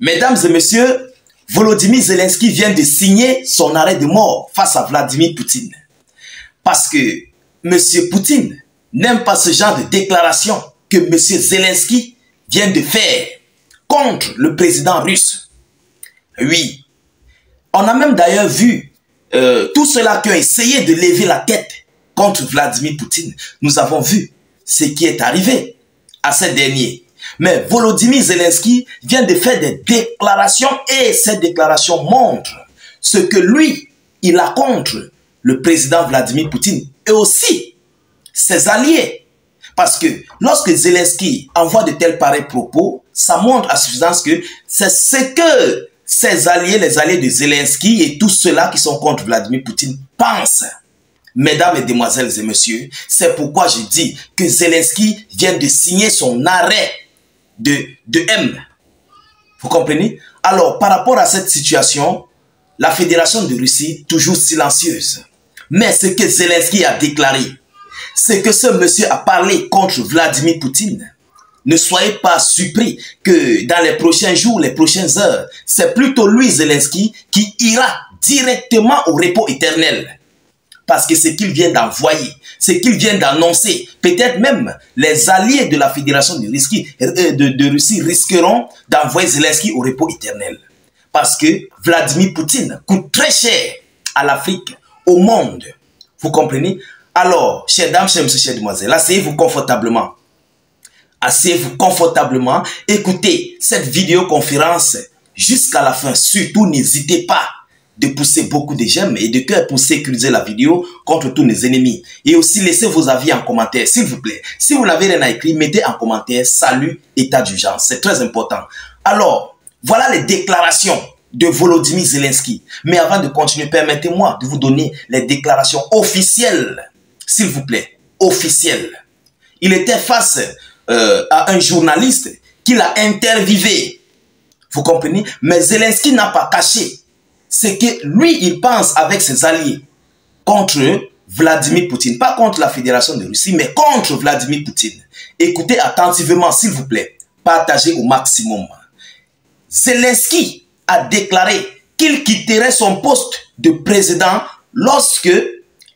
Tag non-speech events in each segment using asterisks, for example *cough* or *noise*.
Mesdames et messieurs, Volodymyr Zelensky vient de signer son arrêt de mort face à Vladimir Poutine. Parce que M. Poutine n'aime pas ce genre de déclaration que M. Zelensky vient de faire contre le président russe. Oui. On a même d'ailleurs vu euh, tous ceux-là qui ont essayé de lever la tête contre Vladimir Poutine. Nous avons vu ce qui est arrivé à ces derniers. Mais Volodymyr Zelensky vient de faire des déclarations et ces déclarations montrent ce que lui, il a contre le président Vladimir Poutine et aussi ses alliés. Parce que lorsque Zelensky envoie de tels pareils propos, ça montre à suffisance que c'est ce que ses alliés, les alliés de Zelensky et tous ceux-là qui sont contre Vladimir Poutine pensent. Mesdames et demoiselles et messieurs, c'est pourquoi je dis que Zelensky vient de signer son arrêt de, de M. Vous comprenez? Alors, par rapport à cette situation, la Fédération de Russie, toujours silencieuse. Mais ce que Zelensky a déclaré, c'est que ce monsieur a parlé contre Vladimir Poutine. Ne soyez pas surpris que dans les prochains jours, les prochaines heures, c'est plutôt lui, Zelensky, qui ira directement au repos éternel. Parce que ce qu'il vient d'envoyer, ce qu'il vient d'annoncer, peut-être même les alliés de la Fédération de Russie, euh, de, Russie risqueront d'envoyer Zelensky au repos éternel. Parce que Vladimir Poutine coûte très cher à l'Afrique, au monde. Vous comprenez? Alors, chers dames, chers messieurs, chers demoiselles, asseyez-vous confortablement. Asseyez-vous confortablement. Écoutez cette vidéoconférence jusqu'à la fin. Surtout, n'hésitez pas de pousser beaucoup de j'aime et de cœur pour sécuriser la vidéo contre tous nos ennemis. Et aussi laissez vos avis en commentaire, s'il vous plaît. Si vous n'avez rien à écrire, mettez en commentaire salut, état d'urgence. C'est très important. Alors, voilà les déclarations de Volodymyr Zelensky. Mais avant de continuer, permettez-moi de vous donner les déclarations officielles, s'il vous plaît, officielles. Il était face euh, à un journaliste qui l'a interviewé. Vous comprenez? Mais Zelensky n'a pas caché c'est que lui, il pense avec ses alliés contre Vladimir Poutine. Pas contre la Fédération de Russie, mais contre Vladimir Poutine. Écoutez attentivement, s'il vous plaît. Partagez au maximum. Zelensky a déclaré qu'il quitterait son poste de président lorsque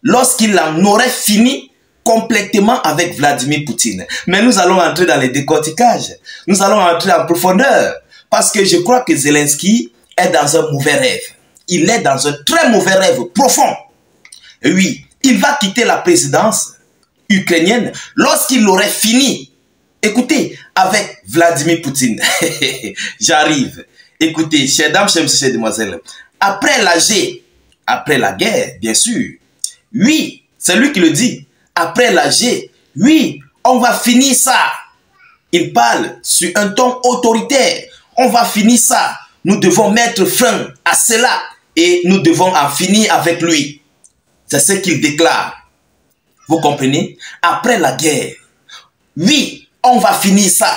lorsqu'il en aurait fini complètement avec Vladimir Poutine. Mais nous allons entrer dans les décorticages. Nous allons entrer en profondeur. Parce que je crois que Zelensky est dans un mauvais rêve il est dans un très mauvais rêve profond. Oui, il va quitter la présidence ukrainienne lorsqu'il aurait fini. Écoutez, avec Vladimir Poutine. *laughs* J'arrive. Écoutez, chers dames, chers messieurs, chers demoiselles, après la G, après la guerre, bien sûr, oui, c'est lui qui le dit, après la G, oui, on va finir ça. Il parle sur un ton autoritaire. On va finir ça. Nous devons mettre fin à cela et nous devons en finir avec lui. C'est ce qu'il déclare. Vous comprenez? Après la guerre, oui, on va finir ça.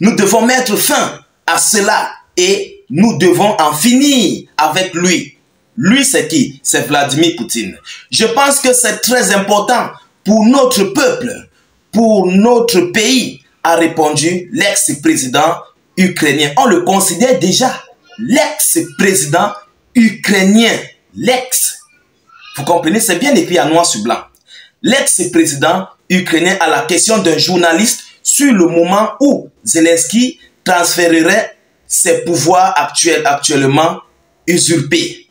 Nous devons mettre fin à cela et nous devons en finir avec lui. Lui, c'est qui? C'est Vladimir Poutine. Je pense que c'est très important pour notre peuple, pour notre pays, a répondu l'ex-président ukrainien. On le considère déjà l'ex-président ukrainien, l'ex, vous comprenez, c'est bien écrit en noir sur blanc. L'ex-président ukrainien à la question d'un journaliste sur le moment où Zelensky transférerait ses pouvoirs actuels, actuellement usurpés.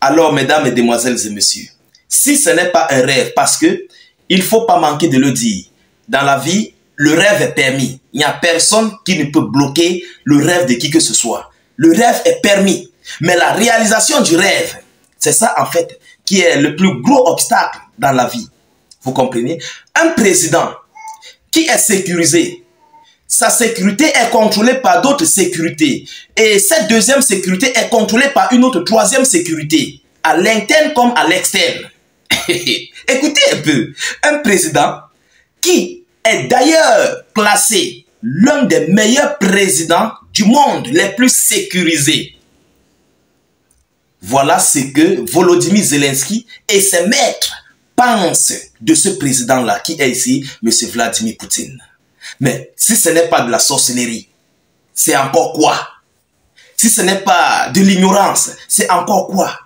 Alors, mesdames et demoiselles et messieurs, si ce n'est pas un rêve, parce que il faut pas manquer de le dire, dans la vie, le rêve est permis. Il n'y a personne qui ne peut bloquer le rêve de qui que ce soit. Le rêve est permis. Mais la réalisation du rêve, c'est ça en fait qui est le plus gros obstacle dans la vie. Vous comprenez? Un président qui est sécurisé, sa sécurité est contrôlée par d'autres sécurités. Et cette deuxième sécurité est contrôlée par une autre troisième sécurité, à l'interne comme à l'externe. *laughs* Écoutez un peu, un président qui est d'ailleurs classé l'un des meilleurs présidents du monde, les plus sécurisés. Voilà ce que Volodymyr Zelensky et ses maîtres pensent de ce président-là qui est ici, M. Vladimir Poutine. Mais si ce n'est pas de la sorcellerie, c'est encore quoi? Si ce n'est pas de l'ignorance, c'est encore quoi?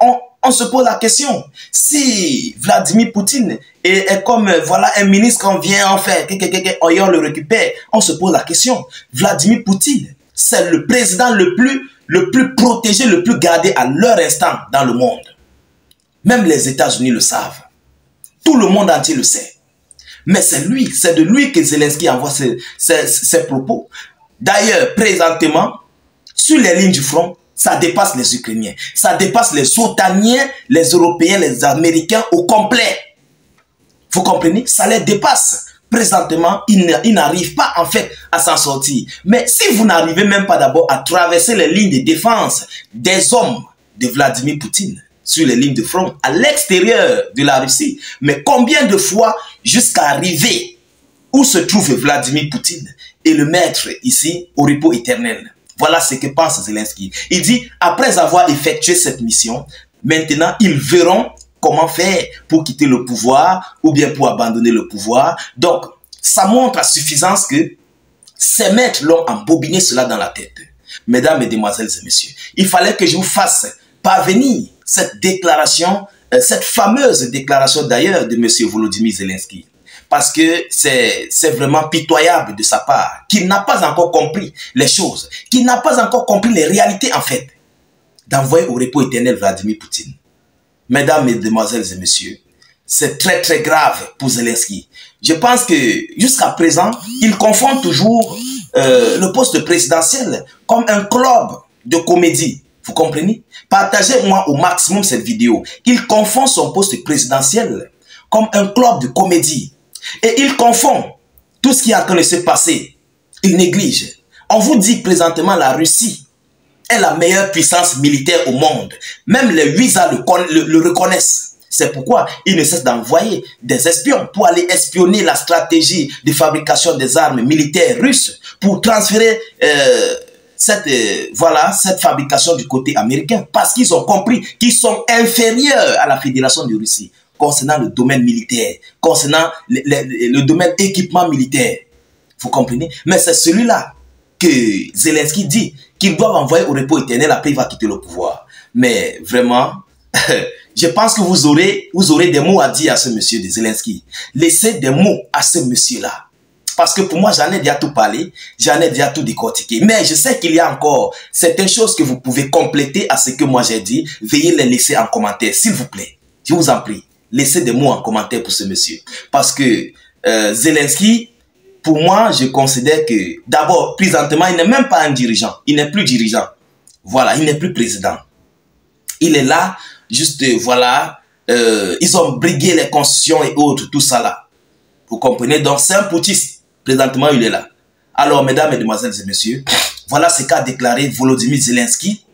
On, se pose la question. Si Vladimir Poutine est, est comme voilà un ministre qu'on vient en faire, on le récupère, on se pose la question. Vladimir Poutine, c'est le président le plus, le plus protégé, le plus gardé à leur instant dans le monde. Même les États-Unis le savent. Tout le monde entier le sait. Mais c'est lui, c'est de lui que Zelensky envoie ses, propos. D'ailleurs, présentement, sur les lignes du front, ça dépasse les Ukrainiens. Ça dépasse les Otaniens, les Européens, les Américains au complet. Vous comprenez? Ça les dépasse. Présentement, ils n'arrivent pas en fait à s'en sortir. Mais si vous n'arrivez même pas d'abord à traverser les lignes de défense des hommes de Vladimir Poutine, sur les lignes de front, à l'extérieur de la Russie. Mais combien de fois jusqu'à arriver où se trouve Vladimir Poutine et le mettre ici au repos éternel? Voilà ce que pense Zelensky. Il dit, après avoir effectué cette mission, maintenant ils verront comment faire pour quitter le pouvoir ou bien pour abandonner le pouvoir. Donc, ça montre à suffisance que ces maîtres l'ont embobiné cela dans la tête. Mesdames, Mesdemoiselles et Messieurs, il fallait que je vous fasse parvenir cette déclaration, euh, cette fameuse déclaration d'ailleurs de M. Volodymyr Zelensky. Parce que c'est vraiment pitoyable de sa part, qu'il n'a pas encore compris les choses, qu'il n'a pas encore compris les réalités en fait, d'envoyer au repos éternel Vladimir Poutine. Mesdames, Mesdemoiselles et Messieurs, c'est très très grave pour Zelensky. Je pense que jusqu'à présent, il confond toujours euh, le poste présidentiel comme un club de comédie vous comprenez? Partagez-moi au maximum cette vidéo. Il confond son poste présidentiel comme un club de comédie. Et il confond tout ce qui train de se passer. Il néglige. On vous dit présentement la Russie est la meilleure puissance militaire au monde. Même les Huisa le, reconnaissent. C'est pourquoi il ne cesse d'envoyer des espions pour aller espionner la stratégie de fabrication des armes militaires russes pour transférer euh, cette, euh, voilà, cette fabrication du côté américain parce qu'ils ont compris qu'ils sont inférieurs à la Fédération de Russie concernant le domaine militaire, concernant le domaine équipement militaire. Vous comprenez? Mais c'est celui-là que Zelensky dit qu'il doit envoyer au repos éternel, après il va quitter le pouvoir. Mais vraiment, *laughs* je pense que vous aurez, vous aurez des mots à dire à ce monsieur de Zelensky. Laissez des mots à ce monsieur-là. Parce que pour moi, j'en ai déjà tout parlé, j'en ai déjà tout décortiqué. Mais je sais qu'il y a encore certaines choses que vous pouvez compléter à ce que moi j'ai dit. Veuillez les laisser en commentaire, s'il vous plaît. Je vous en prie. Laissez des mots en commentaire pour ce monsieur. Parce que euh, Zelensky, pour moi, je considère que d'abord, présentement, il n'est même pas un dirigeant. Il n'est plus dirigeant. Voilà, il n'est plus président. Il est là, juste, voilà, euh, ils ont brigué les constitutions et autres, tout ça là. Vous comprenez? Donc, c'est un poutiste. Présentement, il est là. Alors, mesdames, mesdemoiselles et messieurs, voilà ce qu'a déclaré Volodymyr Zelensky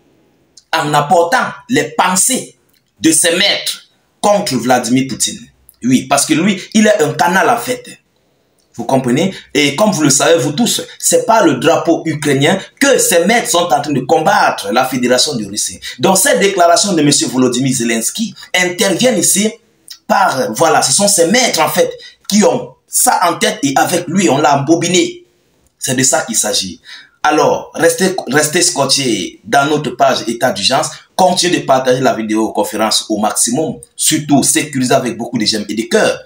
en apportant les pensées de ses maîtres contre Vladimir Poutine. Oui, parce que lui, il est un canal en fait. Vous comprenez? Et comme vous le savez, vous tous, c'est pas le drapeau ukrainien que ces maîtres sont en train de combattre la Fédération de Russie. Donc cette déclaration de M. Volodymyr Zelensky intervient ici par, voilà, ce sont ces maîtres en fait qui ont ça en tête et avec lui, on l'a embobiné. C'est de ça qu'il s'agit. Alors, restez, restez scotché dans notre page état d'urgence. Continuez de partager la vidéo conférence au maximum. Surtout, sécurisez avec beaucoup de j'aime et de cœurs.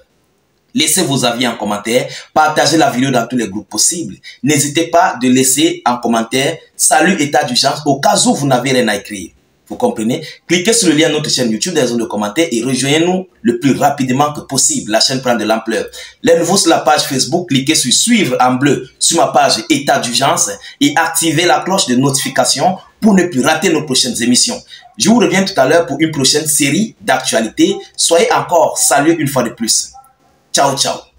Laissez vos avis en commentaire. Partagez la vidéo dans tous les groupes possibles. N'hésitez pas de laisser en commentaire salut état d'urgence au cas où vous n'avez rien à écrire. Vous comprenez? Cliquez sur le lien de notre chaîne YouTube dans la zone de commentaires et rejoignez-nous le plus rapidement que possible. La chaîne prend de l'ampleur. Les nouveaux sur la page Facebook, cliquez sur suivre en bleu sur ma page état d'urgence et activez la cloche de notification pour ne plus rater nos prochaines émissions. Je vous reviens tout à l'heure pour une prochaine série d'actualités. Soyez encore salués une fois de plus. Tchau, tchau.